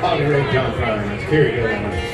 I'll be John Fryer. It's.